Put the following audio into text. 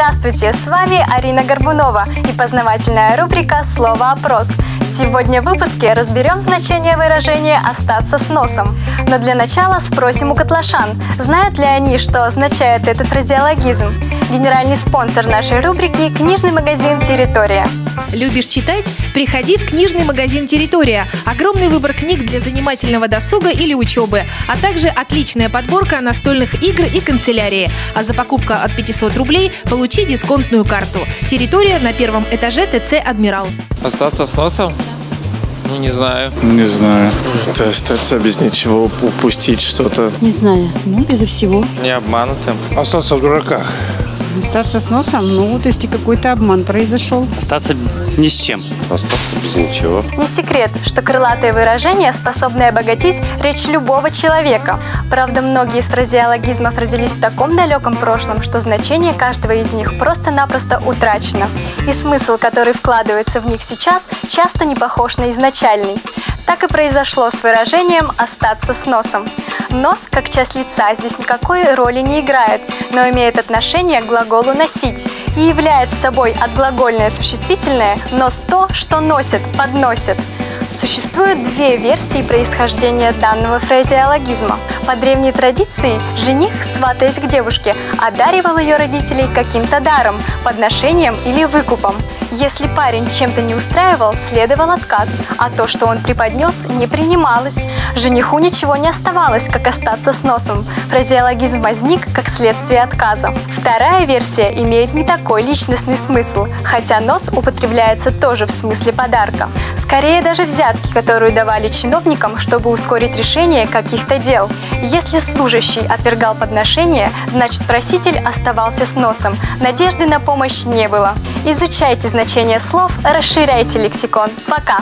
Здравствуйте, с вами Арина Горбунова и познавательная рубрика «Слово-опрос». Сегодня в выпуске разберем значение выражения «остаться с носом». Но для начала спросим у котлашан, знают ли они, что означает этот фразеологизм. Генеральный спонсор нашей рубрики – книжный магазин «Территория». Любишь читать? Приходи в книжный магазин «Территория». Огромный выбор книг для занимательного досуга или учебы, а также отличная подборка настольных игр и канцелярии. А за покупку от 500 рублей получи дисконтную карту. «Территория» на первом этаже ТЦ «Адмирал». Остаться с носом? Ну, не знаю. Не знаю. Это остаться без ничего, упустить что-то. Не знаю. Ну, безо всего. Не обманутым. Остаться в дураках. Остаться с носом? Ну, вот если какой-то обман произошел. Остаться ни с чем. Остаться без ничего. Не секрет, что крылатые выражения способны обогатить речь любого человека. Правда, многие из фразеологизмов родились в таком далеком прошлом, что значение каждого из них просто-напросто утрачено. И смысл, который вкладывается в них сейчас, часто не похож на изначальный. Так и произошло с выражением «остаться с носом». Нос, как часть лица, здесь никакой роли не играет, но имеет отношение к глаголу «носить» и является собой отглагольное существительное «нос то, что носит, подносит». Существует две версии происхождения данного фразеологизма. По древней традиции жених, сватаясь к девушке, одаривал ее родителей каким-то даром, подношением или выкупом. Если парень чем-то не устраивал, следовал отказ, а то, что он преподнес, не принималось. Жениху ничего не оставалось, как остаться с носом. Фразеологизм возник как следствие отказа. Вторая версия имеет не такой личностный смысл, хотя нос употребляется тоже в смысле подарка. Скорее даже взятки, которую давали чиновникам, чтобы ускорить решение каких-то дел. Если служащий отвергал подношение, значит проситель оставался с носом. Надежды на помощь не было. Изучайте значение слов, расширяйте лексикон. Пока!